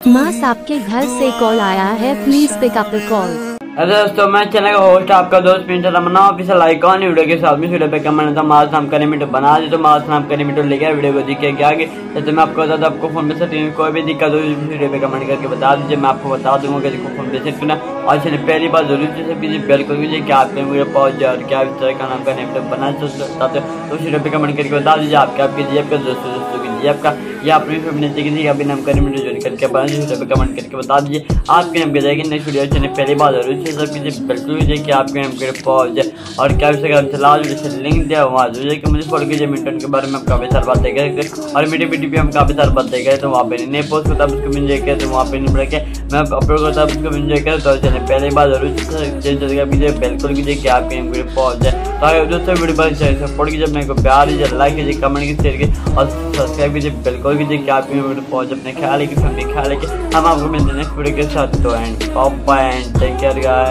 मास आपके घर से कॉल आया है प्लीज़ पिक अप कॉल अरे दोस्तों, मैं चैनल का होस्ट आपका दोस्त पिंटर रमना ऑफिसल आइकॉन वीडियो के साथ में वीडियो पे कमेंट था मास नाम का लिमिट बना दी तो मास नाम का लिमिट लेके वीडियो को देखिए क्या आगे तो मैं आपको बता दूँ आपको फ़ोन पे सेटिंग कोई भी दिक्कत हो वीडियो पे कमेंट करके बता दीजिए, मैं आपको बता दूँगा कि फ़ोन पे सेट करना और चलिए पहली बार ज़रूर से कीजिए बिल्कुल कीजिए क्या आपके वीडियो पहुँच जाए और क्या तरह का नाम का लिमिट बना चाहते हो तो उस वीडियो कमेंट करके बता दीजिए आपके आपके जी आपके दोस्तों दोस्तों की जी आपका या अपनी फैमिली से किसी का भी नाम का लिमिट ज्वाइन करके बना वीडियो पे कमेंट करके बता दीजिए। आपके नाम के जाएगी नेक्स्ट वीडियो चलिए पहली बार ज़रूर से सब कीजिए बिल्कुल कीजिए कि आपके नाम के पहुँच जाए और क्या इंस्टाग्राम लाल जैसे लिंक दिया वहाँ जो कि मुझे फॉलो कीजिए मिनटन के बारे में हम काफ़ी सारी बातें गए और मीडिया वीडियो भी हम काफ़ी सारी बातें गए तो वहाँ पर नहीं पोस्ट करता उसको मिल जाएगा तो वहाँ पर नहीं बढ़ के मैं अपलोड करता उसको मिल जाएगा तो चलिए पहली बार ज़रूर कीजिए बिल्कुल कीजिए कि आपके नाम वीडियो पहुँच जाए तो आगे दोस्तों वीडियो पर सपोर्ट कीजिए अपने को प्यार कीजिए लाइक कीजिए कमेंट कीजिए शेयर कीजिए और सब्सक्राइब कीजिए, बिल्कुल कीजिए कि आपकी वीडियो पहुँच अपने ख्याल है कि फैमिली ख्याल है कि हम आपको मिलते हैं नेक्स्ट वीडियो के साथ। तो and pop and take care guys